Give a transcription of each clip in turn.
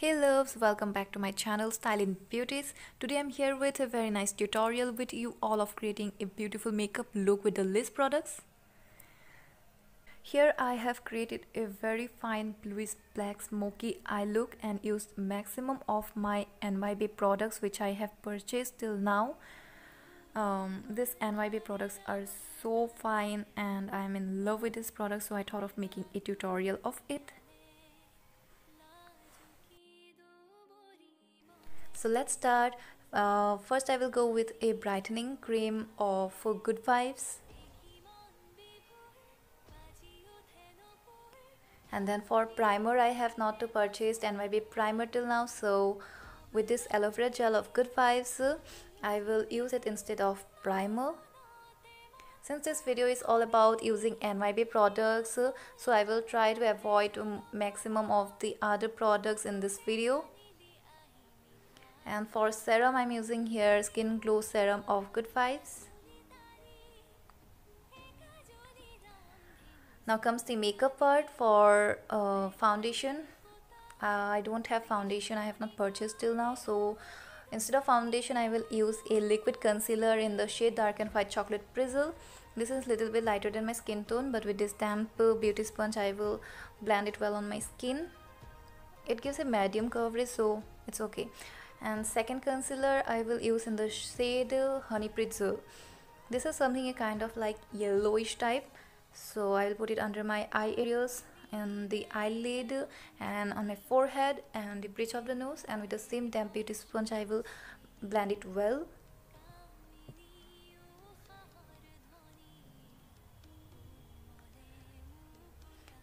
Hey loves, welcome back to my channel Stylin Beauties. Today I'm here with a very nice tutorial with you all of creating a beautiful makeup look with the Liz products. Here I have created a very fine bluish black smoky eye look and used maximum of my Nybae products which I have purchased till now. Um, this Nybae products are so fine and I'm in love with this product so I thought of making a tutorial of it. So let's start. Uh, first I will go with a brightening cream of good vibes. And then for primer I have not to purchased Nybae primer till now. So with this aloe vera gel of good vibes I will use it instead of primer. Since this video is all about using Nybae products so I will try to avoid maximum of the other products in this video and for serum I'm using here skin glow serum of good vibes. Now comes the makeup part for uh, foundation. Uh, I don't have foundation. I have not purchased till now. So instead of foundation I will use a liquid concealer in the shade dark and white chocolate drizzle this is a little bit lighter than my skin tone but with this damp beauty sponge I will blend it well on my skin. It gives a medium coverage so it's okay and second concealer I will use in the shade Honey Pretzel this is something a kind of like yellowish type. So I will put it under my eye areas and the eyelid and on my forehead and the bridge of the nose. And with the same damp beauty sponge I will blend it well.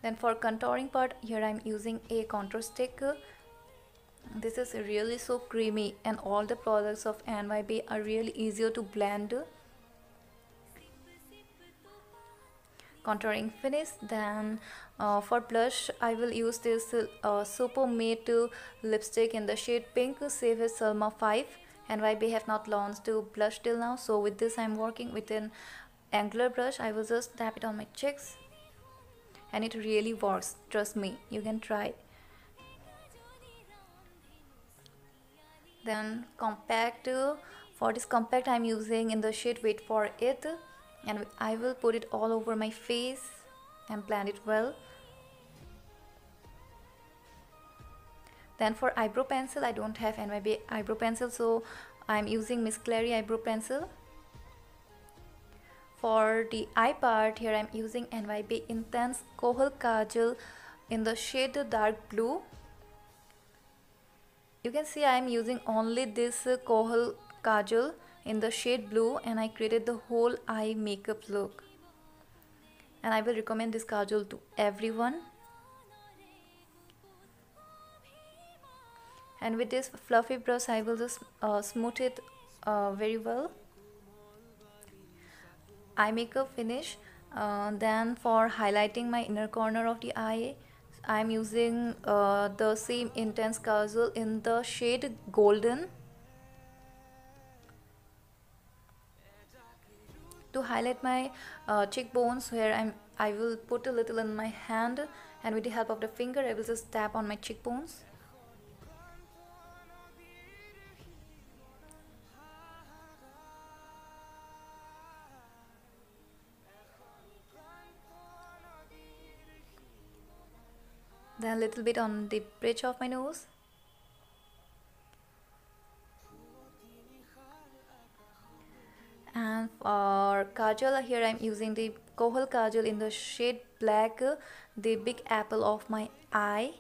Then for contouring part here I'm using a contour stick this is really so creamy and all the products of Nybae are really easier to blend. Contouring finish then uh, for blush I will use this uh, super matte lipstick in the shade pink Savage Salma 5 Nybae have not launched to blush till now so with this I'm working with an angular brush. I will just tap it on my cheeks and it really works. Trust me you can try then compact for this compact I'm using in the shade wait for it and I will put it all over my face and blend it well. Then for eyebrow pencil I don't have Nybae eyebrow pencil so I'm using Miss Clary eyebrow pencil. For the eye part here I'm using Nybae Intense Kohl Kajal in the shade dark blue you can see I am using only this Kohl Kajal in the shade blue and I created the whole eye makeup look. And I will recommend this kajal to everyone. And with this fluffy brush I will just uh, smooth it uh, very well. Eye makeup finish uh, then for highlighting my inner corner of the eye I'm using uh, the same intense kajal in the shade golden. To highlight my uh, cheekbones where I'm I will put a little in my hand and with the help of the finger I will just tap on my cheekbones then a little bit on the bridge of my nose. And for kajal here I'm using the Kohl kajal in the shade black the big apple of my eye.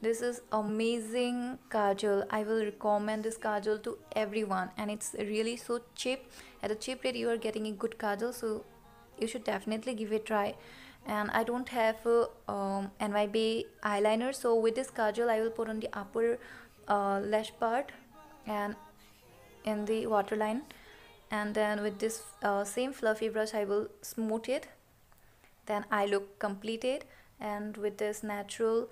This is amazing kajal I will recommend this kajal to everyone and it's really so cheap. At a cheap rate you are getting a good kajal so you should definitely give it a try. And I don't have uh, um, Nybae eyeliner so with this kajal I will put on the upper uh, lash part and in the waterline. And then with this uh, same fluffy brush I will smooth it. Then I look completed. And with this natural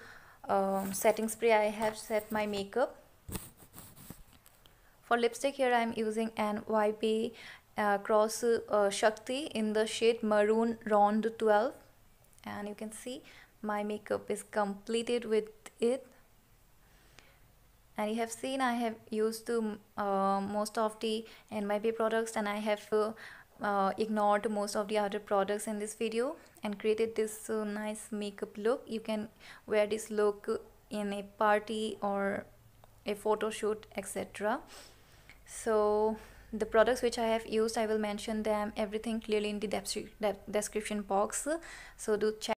um, setting spray I have set my makeup. For lipstick here I am using Nybae uh, Cross uh, Shakti in the shade Maroon Round 12 and you can see my makeup is completed with it. And you have seen I have used uh, most of the Nybae products and I have uh, uh, ignored most of the other products in this video and created this uh, nice makeup look. You can wear this look in a party or a photo shoot etc so the products which I have used I will mention them everything clearly in the description box. So do check